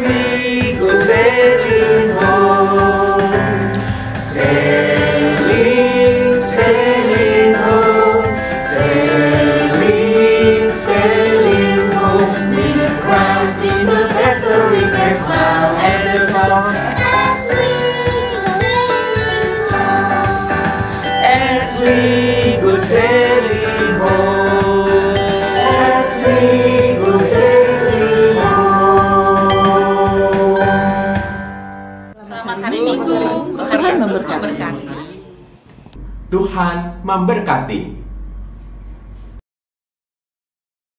we go sailing home, sailing, sailing home, sailing, sailing home. With Christ in the vessel, we can smile at the storm. As we go Selamat hari Minggu. Tuhan memberkati. Tuhan memberkati.